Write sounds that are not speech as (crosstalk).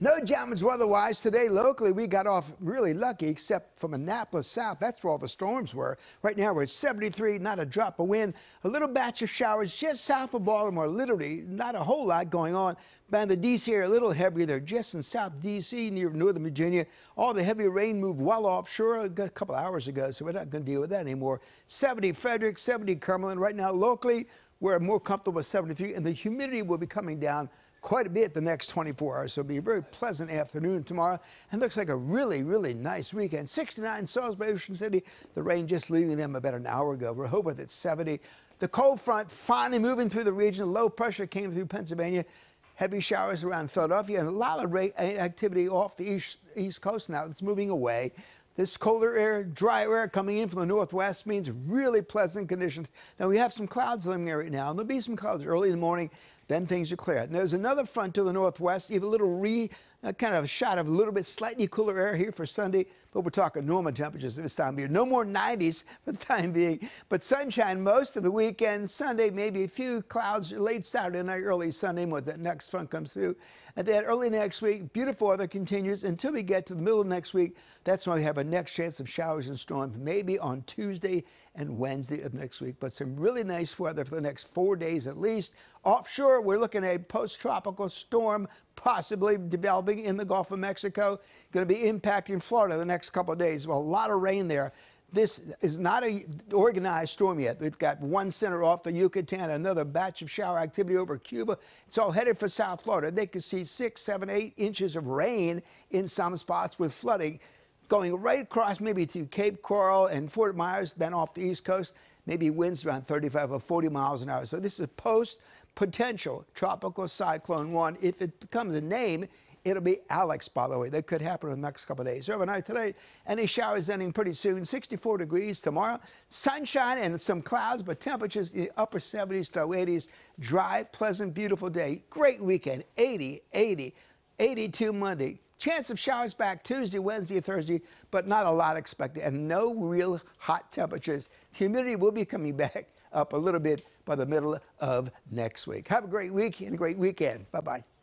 No jammers weather-wise today. Locally, we got off really lucky, except from Annapolis south. That's where all the storms were. Right now, we're at 73, not a drop of wind. A little batch of showers just south of Baltimore. Literally, not a whole lot going on. By the D.C. area, a little heavier there, just in South D.C., near Northern Virginia. All the heavy rain moved well offshore a couple hours ago, so we're not going to deal with that anymore. 70 Frederick, 70 Cumberland. Right now, locally, we're more comfortable with 73, and the humidity will be coming down quite a bit the next 24 hours. So it'll be a very pleasant afternoon tomorrow. And looks like a really, really nice weekend. 69 Salisbury, Ocean City. The rain just leaving them about an hour ago. We're hoping it's 70. The cold front finally moving through the region. Low pressure came through Pennsylvania. Heavy showers around Philadelphia and a lot of rain activity off the east, east coast now. It's moving away. This colder air, dry air coming in from the northwest means really pleasant conditions. Now, we have some clouds in the area now, and there'll be some clouds early in the morning. Then things are clear. And there's another front to the northwest, even a little re, kind of a shot of a little bit slightly cooler air here for Sunday, but we're talking normal temperatures this time of year. No more 90s for the time being, but sunshine most of the weekend. Sunday, maybe a few clouds late Saturday night, early Sunday when that next front comes through. And then early next week, beautiful weather continues until we get to the middle of next week. That's when we have a next chance of showers and storms, maybe on Tuesday and Wednesday of next week. But some really nice weather for the next four days at least. Offshore, we're looking at a post-tropical storm possibly developing in the Gulf of Mexico, going to be impacting Florida the next couple of days. Well, a lot of rain there. This is not a organized storm yet. We've got one center off the Yucatan, another batch of shower activity over Cuba. It's all headed for South Florida. They could see six, seven, eight inches of rain in some spots with flooding going right across maybe to Cape Coral and Fort Myers, then off the East Coast, maybe winds around 35 or 40 miles an hour. So this is a post potential tropical cyclone one. If it becomes a name, it'll be Alex, by the way. That could happen in the next couple of days. Overnight today, any showers ending pretty soon. 64 degrees tomorrow. Sunshine and some clouds, but temperatures in the upper 70s to 80s. Dry, pleasant, beautiful day. Great weekend. 80, 80, 82 Monday. Chance of showers back Tuesday, Wednesday, Thursday, but not a lot expected, and no real hot temperatures. Humidity will be coming (laughs) back up a little bit by the middle of next week. Have a great week and a great weekend. Bye-bye.